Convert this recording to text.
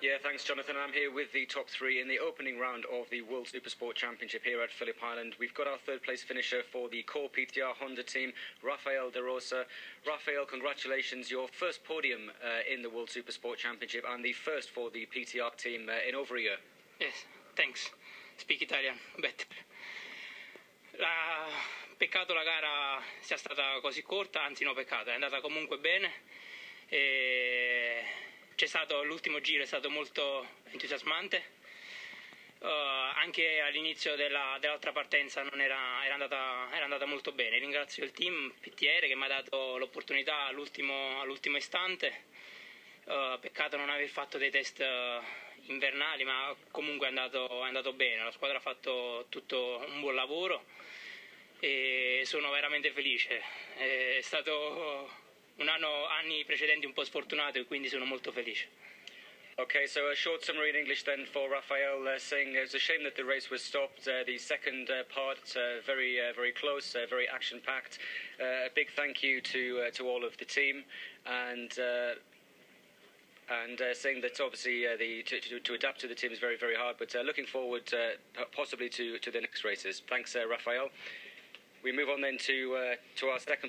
Yeah, thanks, Jonathan. I'm here with the top three in the opening round of the World Supersport Championship here at Phillip Island. We've got our third place finisher for the core PTR Honda team, Raffaele De Rosa. Raffaele, congratulations, your first podium uh, in the World Supersport Championship and the first for the PTR team uh, in over a year. Yes, thanks. Speak Italian, better. La... Peccato la gara sia stata così corta, anzi no peccato, è andata comunque bene. E stato l'ultimo giro è stato molto entusiasmante. Uh, anche all'inizio della, dell'altra partenza era, era, andata, era, andata, molto bene. Ringrazio il team PTR che mi ha dato l'opportunità all'ultimo, all'ultimo istante. Uh, peccato non aver fatto dei test uh, invernali, ma comunque è andato, è andato, bene. La squadra ha fatto tutto un buon lavoro e sono veramente felice. È stato un anno, anni precedenti un po' sfortunato e quindi sono molto felice. Okay, so a short summary in English then for Raffaele, uh, saying it's a shame that the race was stopped. Uh, the second uh, part, uh, very, uh, very close, uh, very action-packed. a big thank you to to all of the team, and and saying that obviously the to, to, to, adapt to the team is very, very hard. But looking forward, possibly to to the next races. Thanks, Raffaele. We move on then to to our second.